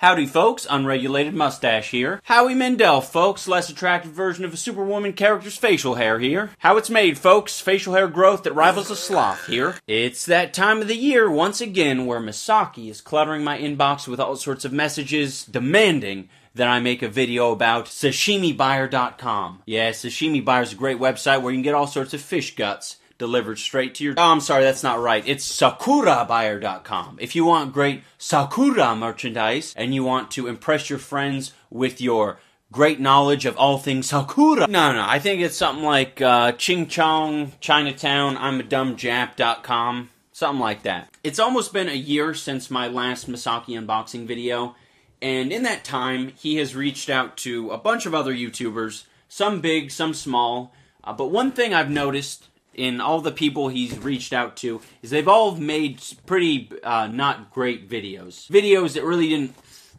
Howdy folks, unregulated mustache here. Howie Mandel folks, less attractive version of a superwoman character's facial hair here. How it's made folks, facial hair growth that rivals a sloth here. It's that time of the year once again where Misaki is cluttering my inbox with all sorts of messages demanding that I make a video about sashimibuyer.com. Yeah, Sashimi Buyer is a great website where you can get all sorts of fish guts delivered straight to your. Oh, I'm sorry, that's not right. It's sakurabuyer.com. If you want great Sakura merchandise and you want to impress your friends with your great knowledge of all things Sakura. No, no, I think it's something like uh, Ching Chong, Chinatown, I'm a dumb Jap.com. Something like that. It's almost been a year since my last Misaki unboxing video, and in that time, he has reached out to a bunch of other YouTubers, some big, some small. Uh, but one thing I've noticed in all the people he's reached out to is they've all made pretty uh, not great videos. Videos that really didn't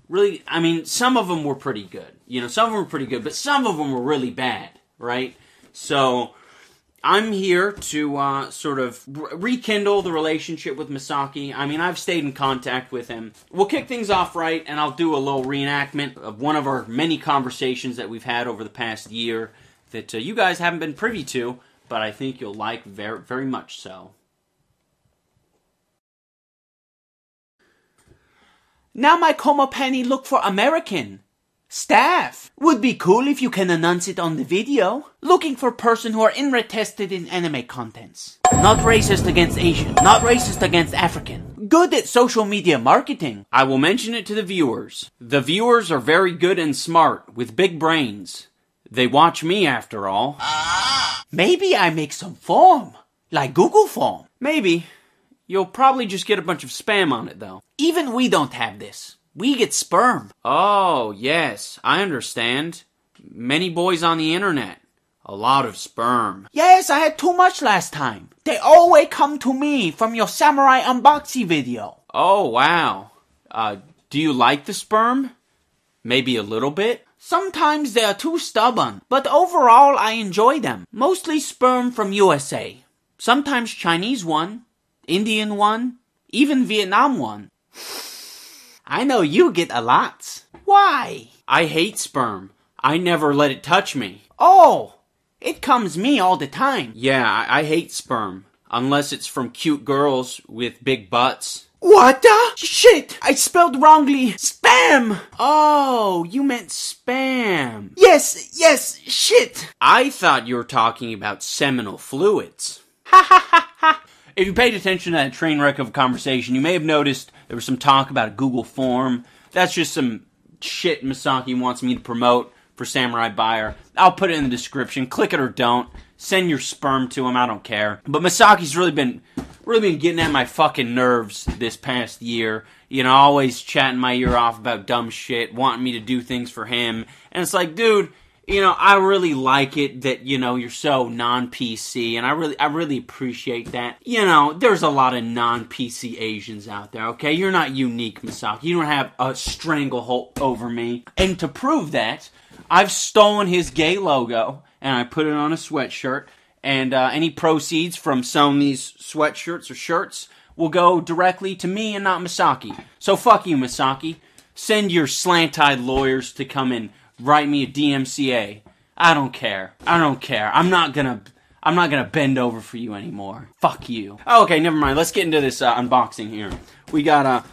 really. I mean, some of them were pretty good. You know, some of them were pretty good, but some of them were really bad. Right? So. I'm here to uh, sort of rekindle the relationship with Misaki. I mean, I've stayed in contact with him. We'll kick things off right, and I'll do a little reenactment of one of our many conversations that we've had over the past year that uh, you guys haven't been privy to but I think you'll like very, very much so. Now my Como Penny look for American. Staff. Would be cool if you can announce it on the video. Looking for person who are in interested in anime contents. Not racist against Asian. Not racist against African. Good at social media marketing. I will mention it to the viewers. The viewers are very good and smart, with big brains. They watch me after all. Maybe I make some form. Like Google form. Maybe. You'll probably just get a bunch of spam on it though. Even we don't have this. We get sperm. Oh, yes, I understand. Many boys on the internet. A lot of sperm. Yes, I had too much last time. They always come to me from your samurai unboxing video. Oh, wow. Uh, do you like the sperm? Maybe a little bit? Sometimes they are too stubborn, but overall I enjoy them. Mostly sperm from USA. Sometimes Chinese one, Indian one, even Vietnam one. I know you get a lot. Why? I hate sperm. I never let it touch me. Oh, it comes me all the time. Yeah, I, I hate sperm. Unless it's from cute girls with big butts. What the? Shit! I spelled wrongly. Spam! Oh, you meant spam. Yes, yes, shit! I thought you were talking about seminal fluids. Ha ha ha ha! If you paid attention to that train wreck of a conversation, you may have noticed there was some talk about a Google form. That's just some shit Misaki wants me to promote for Samurai Buyer. I'll put it in the description. Click it or don't. Send your sperm to him. I don't care. But Misaki's really been really been getting at my fucking nerves this past year. You know, always chatting my ear off about dumb shit, wanting me to do things for him. And it's like, dude, you know, I really like it that, you know, you're so non-PC and I really I really appreciate that. You know, there's a lot of non-PC Asians out there, okay? You're not unique, Misaki. You don't have a stranglehold over me. And to prove that, I've stolen his gay logo and I put it on a sweatshirt and uh, any proceeds from selling these sweatshirts or shirts will go directly to me and not Misaki. So fuck you, Misaki. Send your slant-eyed lawyers to come and write me a DMCA. I don't care. I don't care. I'm not gonna. I'm not gonna bend over for you anymore. Fuck you. Oh, okay, never mind. Let's get into this uh, unboxing here. We got a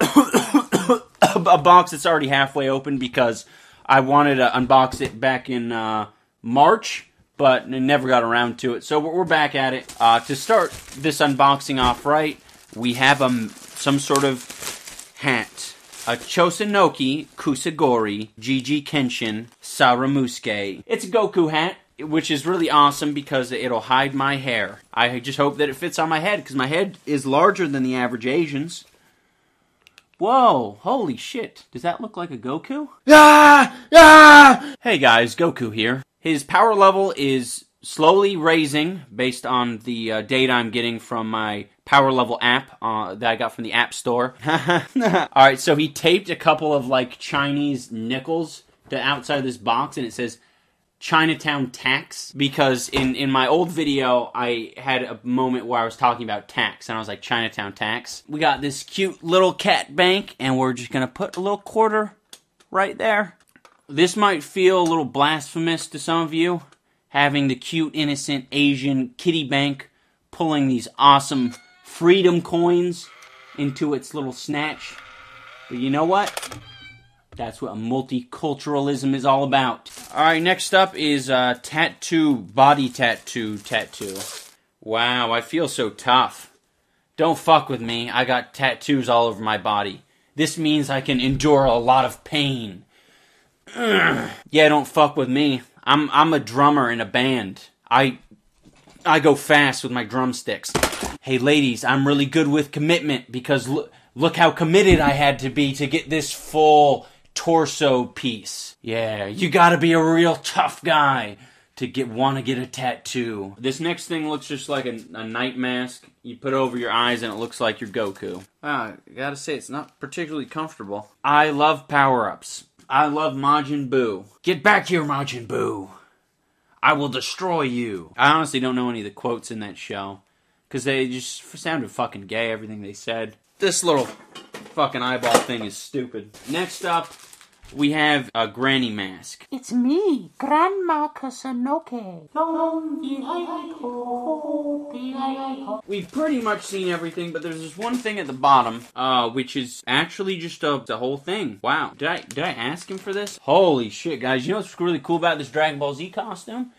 a box that's already halfway open because I wanted to unbox it back in uh, March but never got around to it. So we're back at it. Uh, to start this unboxing off right, we have um, some sort of hat. A Chosunoki Kusagori Jiji Kenshin Saramusuke. It's a Goku hat, which is really awesome because it'll hide my hair. I just hope that it fits on my head because my head is larger than the average Asians. Whoa, holy shit. Does that look like a Goku? Ah! Ah! Hey guys, Goku here. His power level is slowly raising based on the uh, data I'm getting from my power level app uh, that I got from the App Store. All right, so he taped a couple of like Chinese nickels to outside of this box, and it says Chinatown tax because in in my old video I had a moment where I was talking about tax and I was like Chinatown tax. We got this cute little cat bank and we're just gonna put a little quarter right there. This might feel a little blasphemous to some of you, having the cute innocent Asian kitty bank pulling these awesome freedom coins into its little snatch. But you know what? That's what multiculturalism is all about. All right, next up is uh, tattoo, body tattoo, tattoo. Wow, I feel so tough. Don't fuck with me. I got tattoos all over my body. This means I can endure a lot of pain. Yeah, don't fuck with me. I'm I'm a drummer in a band. I I go fast with my drumsticks. Hey ladies, I'm really good with commitment because look look how committed I had to be to get this full torso piece. Yeah, you gotta be a real tough guy to get want to get a tattoo. This next thing looks just like a, a night mask. You put it over your eyes and it looks like you're Goku. Wow, I gotta say it's not particularly comfortable. I love power ups. I love Majin Buu. Get back here, Majin Buu. I will destroy you. I honestly don't know any of the quotes in that show because they just sounded fucking gay. Everything they said. This little fucking eyeball thing is stupid. Next up, we have a granny mask. It's me, Grandma Kasanoke. We've pretty much seen everything, but there's this one thing at the bottom, uh, which is actually just a the whole thing. Wow, did I did I ask him for this? Holy shit, guys! You know what's really cool about this Dragon Ball Z costume?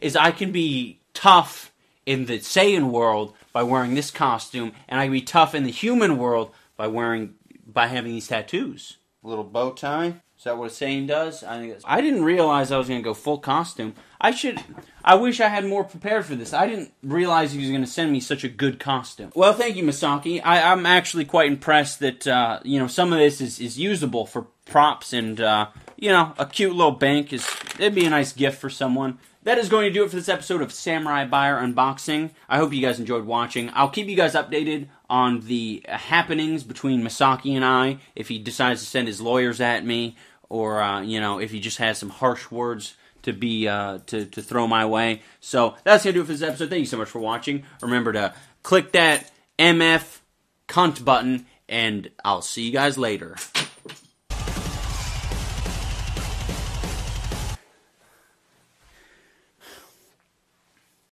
Is I can be tough in the Saiyan world by wearing this costume, and I can be tough in the human world by wearing by having these tattoos. Little bow tie. Is that what a Saiyan does? I think. That's, I didn't realize I was gonna go full costume. I should. I wish I had more prepared for this. I didn't realize he was gonna send me such a good costume. Well, thank you, Masaki. I, I'm actually quite impressed that uh, you know some of this is, is usable for props and uh, you know a cute little bank is. It'd be a nice gift for someone. That is going to do it for this episode of Samurai Buyer Unboxing. I hope you guys enjoyed watching. I'll keep you guys updated on the happenings between Masaki and I if he decides to send his lawyers at me or uh, you know if he just has some harsh words to be uh, to to throw my way. So that's gonna do it for this episode. Thank you so much for watching. Remember to click that MF cunt button, and I'll see you guys later.